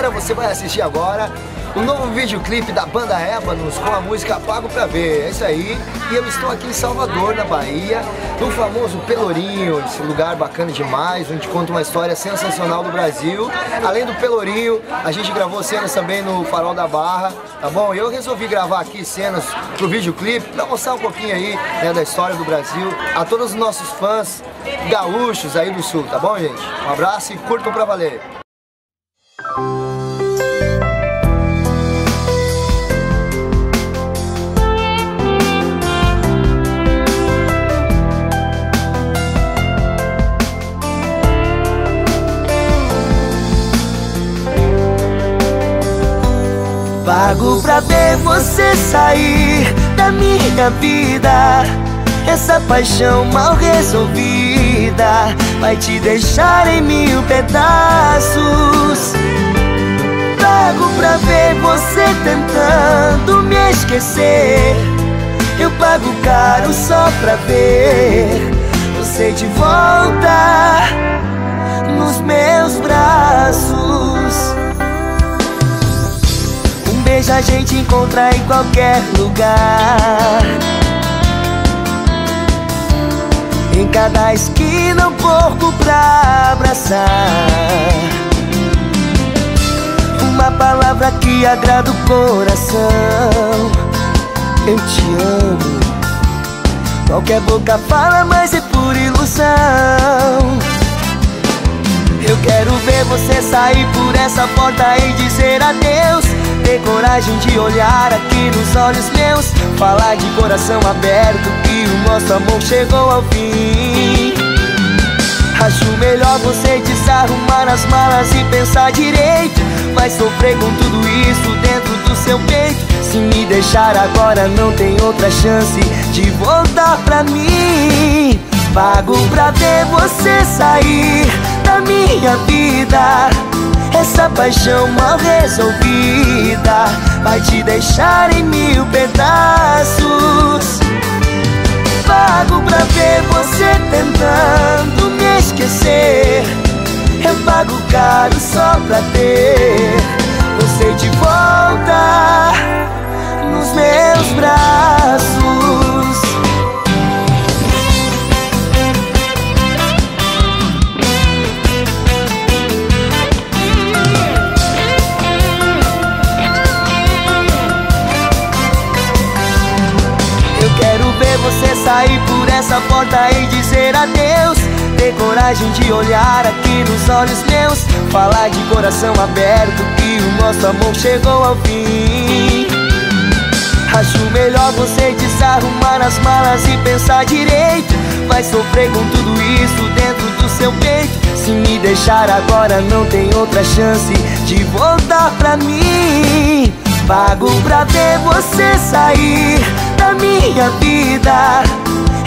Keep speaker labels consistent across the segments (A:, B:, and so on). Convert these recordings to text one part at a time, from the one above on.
A: Galera, você vai assistir agora o novo videoclipe da banda Ébanos com a música Pago Pra Ver. É isso aí. E eu estou aqui em Salvador, na Bahia, no famoso Pelourinho, esse lugar bacana demais, onde conta uma história sensacional do Brasil. Além do Pelourinho, a gente gravou cenas também no Farol da Barra, tá bom? Eu resolvi gravar aqui cenas pro videoclipe pra mostrar um pouquinho aí né, da história do Brasil a todos os nossos fãs gaúchos aí do Sul, tá bom, gente? Um abraço e curtam pra valer.
B: Pago pra ver você sair da minha vida. Essa paixão mal resolvida Vai te deixar em mil pedaços. Pago pra ver você tentando me esquecer. Eu pago caro só pra ver Você de volta nos meus braços. Beijo a gente encontra em qualquer lugar Em cada esquina um corpo pra abraçar. Uma palavra que agrada o coração. Eu te amo. Qualquer boca fala, mas é por ilusão. Eu quero ver você sair por essa porta e dizer adeus ter coragem de olhar aqui nos olhos meus Falar de coração aberto que o nosso amor chegou ao fim. Acho melhor você desarrumar as malas e pensar direito Vai sofrer com tudo isso dentro do seu peito. Se me deixar agora não tem outra chance de voltar pra mim. Pago pra ver você sair da minha vida essa paixão mal resolvida. Vai te deixar em mil pedaços. Pago pra ver você tentando me esquecer. Eu pago caro só pra ter Você de volta nos meus braços você sair por essa porta e dizer adeus. Ter coragem de olhar aqui nos olhos meus. Falar de coração aberto que o nosso amor chegou ao fim. Acho melhor você desarrumar as malas e pensar direito. Vai sofrer com tudo isso dentro do seu peito. Se me deixar agora não tem outra chance de voltar pra mim. Pago pra ver você sair da minha vida.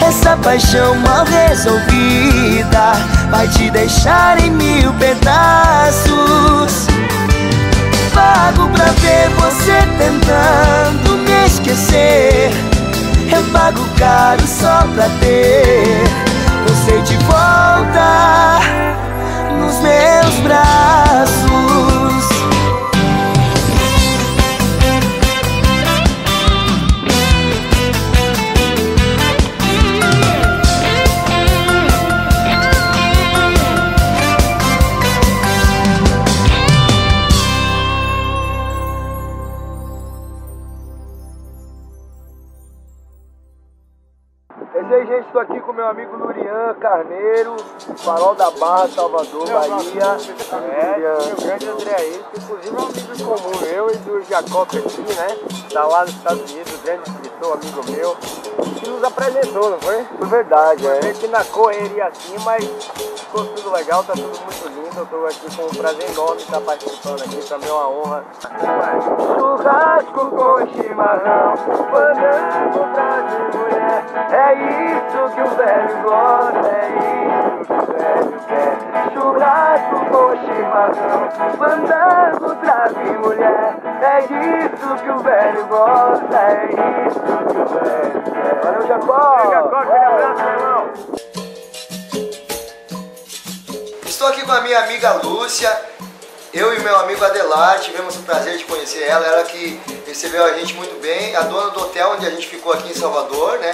B: Essa paixão mal resolvida Vai te deixar em mil pedaços. Pago pra ver você tentando me esquecer. Eu pago caro só pra ter Você de volta nos meus braços
A: estou aqui com meu amigo Lurian Carneiro, Farol da Barra, Salvador, Bahia.
C: É, o grande André aí, que inclusive é um amigo comum meu e do Jacob aqui, né? Tá lá nos Estados Unidos, grande escritor, amigo meu, que nos apresentou, não foi?
A: Foi verdade, é.
C: que na correria assim, mas ficou tudo legal, tá tudo muito lindo. Eu tô aqui com um prazer enorme estar participando aqui, também é uma honra.
B: Churrasco com chimarrão, pandango pra de mulher, é isso que o velho gosta, é isso que o velho quer. Churrasco com chimarrão, fandango, trave mulher. É isso que o velho gosta, é isso que o velho quer.
A: Valeu, Jacó!
C: Jacó, aquele abraço, meu irmão!
A: Estou aqui com a minha amiga Lúcia. Eu e meu amigo Adelar tivemos o prazer de conhecer ela, ela que recebeu a gente muito bem, a dona do hotel onde a gente ficou aqui em Salvador, né?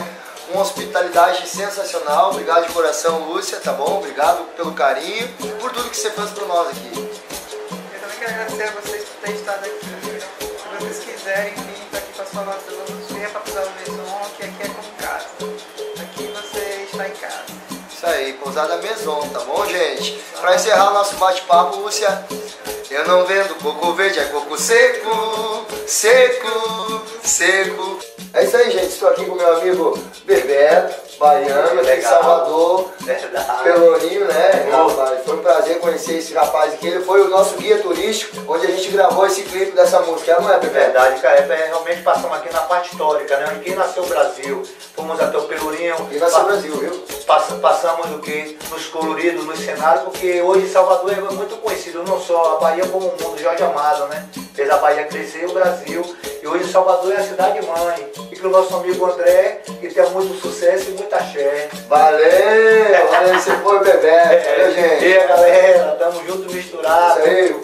A: Uma hospitalidade sensacional. Obrigado de coração, Lúcia, tá bom? Obrigado pelo carinho, por tudo que você fez por nós aqui.
D: Eu também quero agradecer a vocês por terem estado aqui. Se vocês quiserem vir tá aqui para Salvador, venha para Pousada Maison, que aqui é como casa. Aqui você está em casa.
A: Isso aí, Pousada Maison, tá bom, gente? Para encerrar o nosso bate-papo, Lúcia, eu não vendo coco verde, é coco seco, seco, seco. É isso aí, gente. Estou aqui com meu amigo Bebeto, baiano, aqui em Salvador.
E: Verdade.
A: Pelourinho, né? Rapaz, foi um prazer conhecer esse rapaz aqui. Ele foi o nosso guia turístico, onde a gente gravou esse clipe dessa música. Não é, Bebeto?
E: Verdade, cara. É, realmente passamos aqui na parte histórica, né? Em quem nasceu o Brasil. Fomos até o Pelourinho.
A: E nasceu o Brasil, viu?
E: Passa- passamos o que? Nos coloridos, nos cenários, porque hoje Salvador é muito conhecido, não só a Bahia como o mundo. Jorge Amado, né? Fez a Bahia crescer o Brasil. E hoje Salvador é a cidade mãe. Que o nosso amigo André, que tenha muito sucesso e muita axé.
A: Valeu! Valeu, você foi o Bebeto. Valeu,
E: É,
A: gente.
E: e aí, galera, tamo junto misturado.
A: Isso aí.